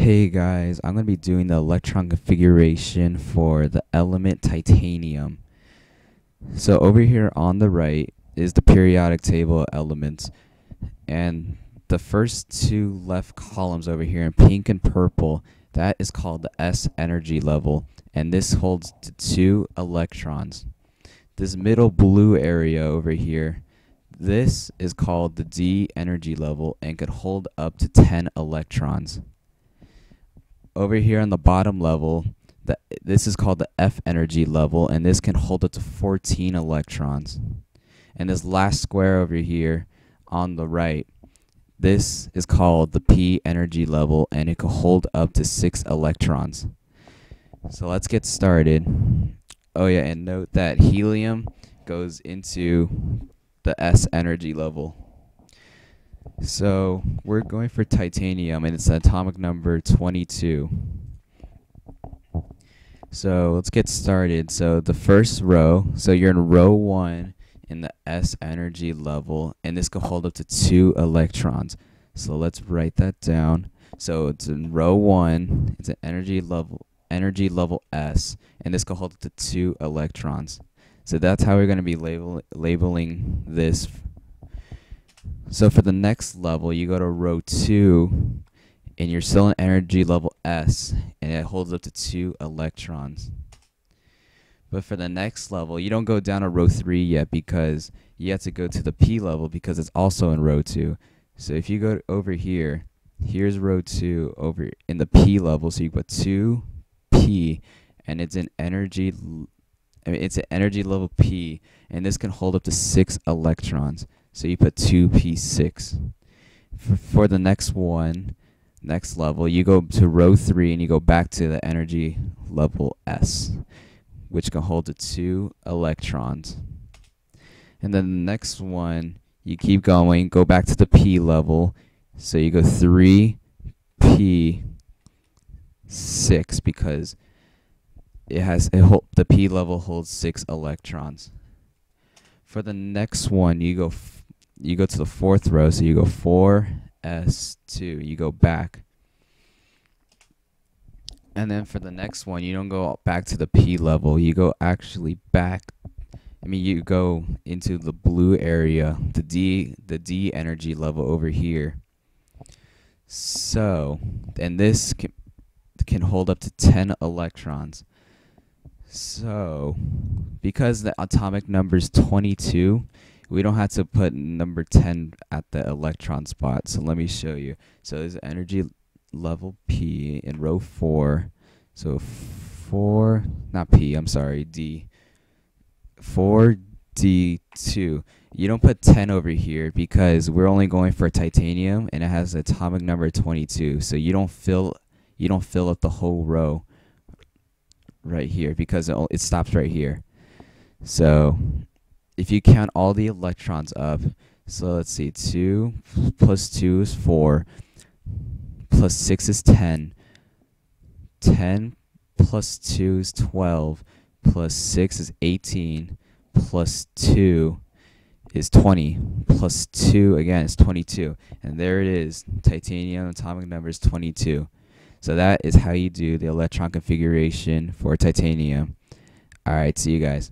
Hey guys, I'm going to be doing the electron configuration for the element titanium. So over here on the right is the periodic table of elements and the first two left columns over here in pink and purple that is called the S energy level and this holds to two electrons. This middle blue area over here this is called the D energy level and could hold up to 10 electrons over here on the bottom level, the, this is called the F energy level, and this can hold up to 14 electrons. And this last square over here on the right, this is called the P energy level, and it can hold up to 6 electrons. So let's get started. Oh yeah, and note that helium goes into the S energy level. So we're going for titanium, and it's atomic number 22. So let's get started. So the first row, so you're in row one in the S energy level, and this can hold up to two electrons. So let's write that down. So it's in row one, it's an energy level energy level S, and this can hold up to two electrons. So that's how we're going to be label labeling this so for the next level, you go to row 2, and you're still in energy level S, and it holds up to 2 electrons. But for the next level, you don't go down to row 3 yet because you have to go to the P level because it's also in row 2. So if you go over here, here's row 2 over in the P level, so you put 2P, and it's an energy I mean, it's an energy level P, and this can hold up to 6 electrons. So you put 2p6. For, for the next one, next level, you go to row 3 and you go back to the energy level S, which can hold to 2 electrons. And then the next one, you keep going, go back to the P level. So you go 3p6 because it has it hold, the P level holds 6 electrons. For the next one, you go you go to the fourth row, so you go 4s2, you go back. And then for the next one, you don't go back to the P level, you go actually back I mean you go into the blue area, the D the D energy level over here. So, and this can, can hold up to 10 electrons. So, because the atomic number is 22, we don't have to put number 10 at the electron spot. So let me show you. So there's energy level P in row 4. So 4, not P, I'm sorry, D. 4D2. You don't put 10 over here because we're only going for titanium and it has atomic number 22. So you don't fill you don't fill up the whole row right here because it, it stops right here. So if you count all the electrons up, so let's see, 2 plus 2 is 4, plus 6 is 10, 10 plus 2 is 12, plus 6 is 18, plus 2 is 20, plus 2 again is 22. And there it is, titanium atomic number is 22. So that is how you do the electron configuration for titanium. Alright, see you guys.